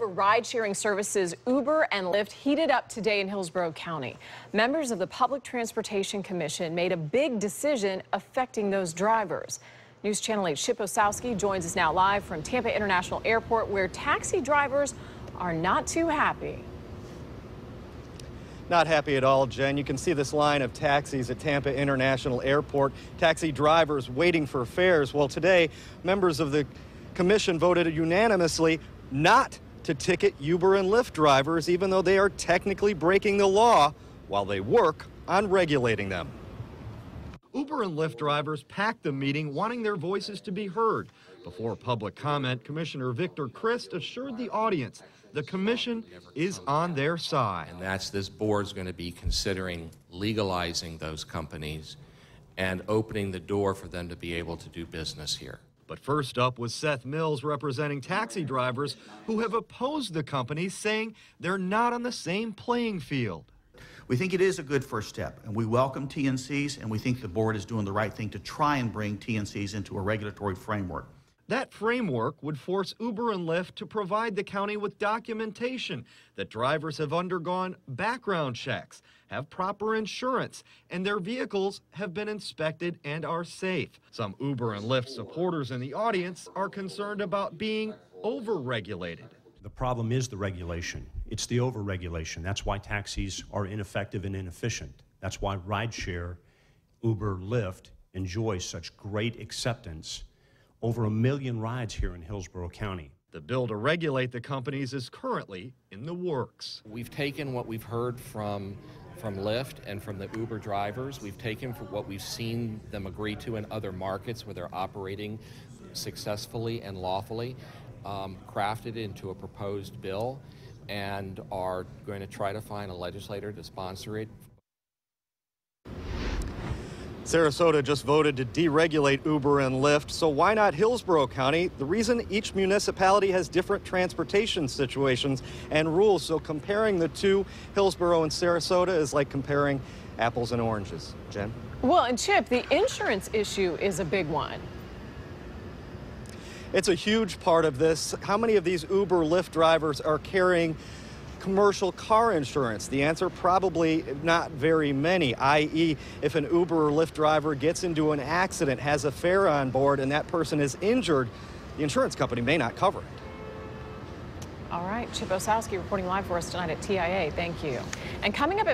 over ride-sharing services Uber and Lyft heated up today in Hillsborough County. Members of the Public Transportation Commission made a big decision affecting those drivers. News Channel 8 Chip Osowski joins us now live from Tampa International Airport where taxi drivers are not too happy. Not happy at all, Jen. You can see this line of taxis at Tampa International Airport. Taxi drivers waiting for fares. Well, today, members of the commission voted unanimously not to ticket Uber and Lyft drivers, even though they are technically breaking the law while they work on regulating them. Uber and Lyft drivers packed the meeting wanting their voices to be heard. Before public comment, Commissioner Victor Crist assured the audience the commission is on their side. And that's this board's going to be considering legalizing those companies and opening the door for them to be able to do business here. But first up was Seth Mills representing taxi drivers who have opposed the company, saying they're not on the same playing field. We think it is a good first step, and we welcome TNCs, and we think the board is doing the right thing to try and bring TNCs into a regulatory framework. That framework would force Uber and Lyft to provide the county with documentation that drivers have undergone background checks, have proper insurance, and their vehicles have been inspected and are safe. Some Uber and Lyft supporters in the audience are concerned about being overregulated. The problem is the regulation. It's the overregulation. That's why taxis are ineffective and inefficient. That's why rideshare, Uber, Lyft enjoys such great acceptance over a million rides here in Hillsborough County. The bill to regulate the companies is currently in the works. We've taken what we've heard from from Lyft and from the Uber drivers. We've taken what we've seen them agree to in other markets where they're operating successfully and lawfully, um, crafted into a proposed bill, and are going to try to find a legislator to sponsor it Sarasota just voted to deregulate Uber and Lyft, so why not Hillsborough County? The reason each municipality has different transportation situations and rules, so comparing the two, Hillsborough and Sarasota, is like comparing apples and oranges. Jen? Well, and Chip, the insurance issue is a big one. It's a huge part of this. How many of these Uber Lyft drivers are carrying commercial car insurance? The answer probably not very many, i.e., if an Uber or Lyft driver gets into an accident, has a fare on board, and that person is injured, the insurance company may not cover it. All right, Chip Osowski reporting live for us tonight at TIA. Thank you. And coming up at